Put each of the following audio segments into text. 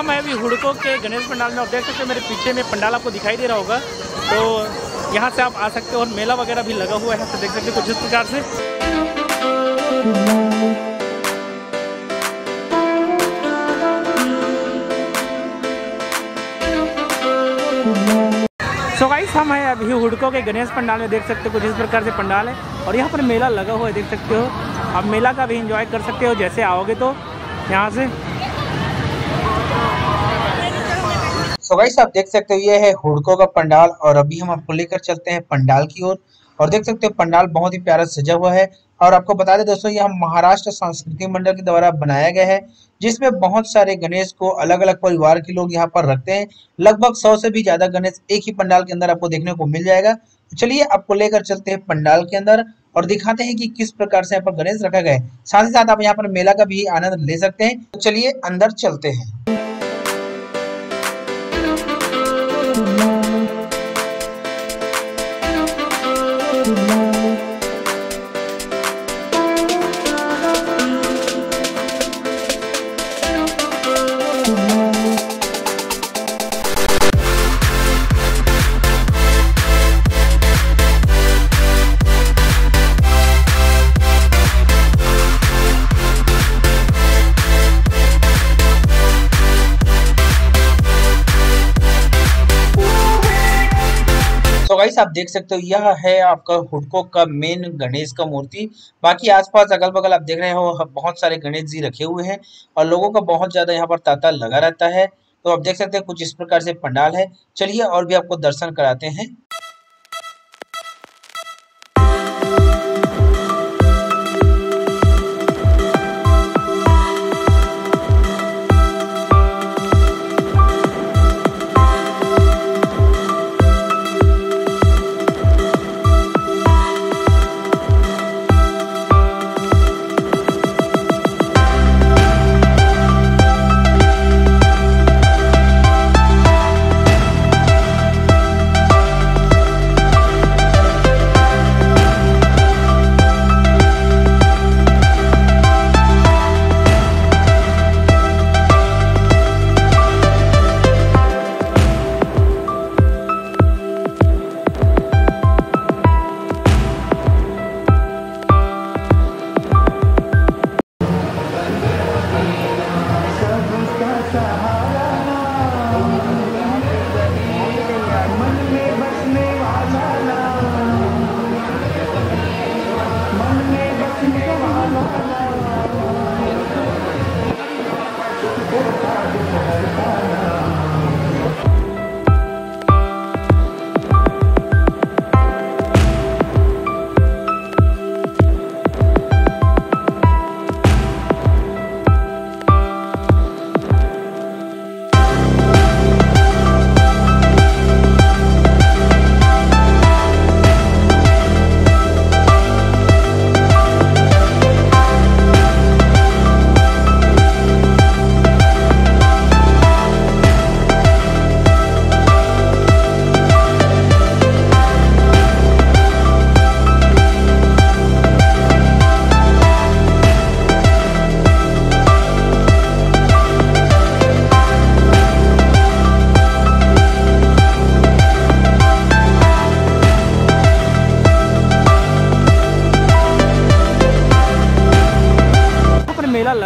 हम हैं अभी हुड़को के गणेश पंडाल में और देख सकते हो, मेरे पीछे में पंडाल आपको दिखाई दे रहा होगा। तो यहाँ से आप आ सकते हो और मेला वगैरह भी लगा हुआ है तो देख सकते हो कुछ इस प्रकार से। सो गाइस हम हैं अभी हुड़को के गणेश पंडाल में, देख सकते हो कुछ इस प्रकार से पंडाल है, और यहाँ पर मेला लगा हुआ है, देख सकते हो। आप मेला का भी इंजॉय कर सकते हो, जैसे आओगे तो यहाँ से। सो गाइस आप देख सकते हो, ये है हुड़को का पंडाल और अभी हम आपको लेकर चलते हैं पंडाल की ओर। और देख सकते हो, पंडाल बहुत ही प्यारा सजा हुआ है। और आपको बता दें दोस्तों, ये हम महाराष्ट्र सांस्कृतिक मंडल के द्वारा बनाया गया है, जिसमें बहुत सारे गणेश को अलग अलग परिवार के लोग यहाँ पर रखते हैं। लगभग सौ से भी ज़्यादा गणेश एक ही पंडाल के अंदर आपको देखने को मिल जाएगा। तो चलिए, आपको लेकर चलते हैं पंडाल के अंदर और दिखाते हैं कि किस प्रकार से यहाँ पर गणेश रखा गया है। साथ ही साथ आप यहाँ पर मेला का भी आनंद ले सकते हैं। तो चलिए, अंदर चलते हैं। तो गाइस, आप देख सकते हो, यह है आपका हुडको का मेन गणेश का मूर्ति। बाकी आसपास अगल बगल आप देख रहे हो, बहुत सारे गणेश जी रखे हुए हैं और लोगों का बहुत ज़्यादा यहाँ पर तांता लगा रहता है। तो आप देख सकते हैं, कुछ इस प्रकार से पंडाल है। चलिए और भी आपको दर्शन कराते हैं।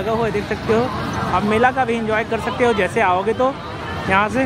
लगा हुआ है देख सकते हो। आप मेला का भी इंजॉय कर सकते हो, जैसे आओगे तो। यहाँ से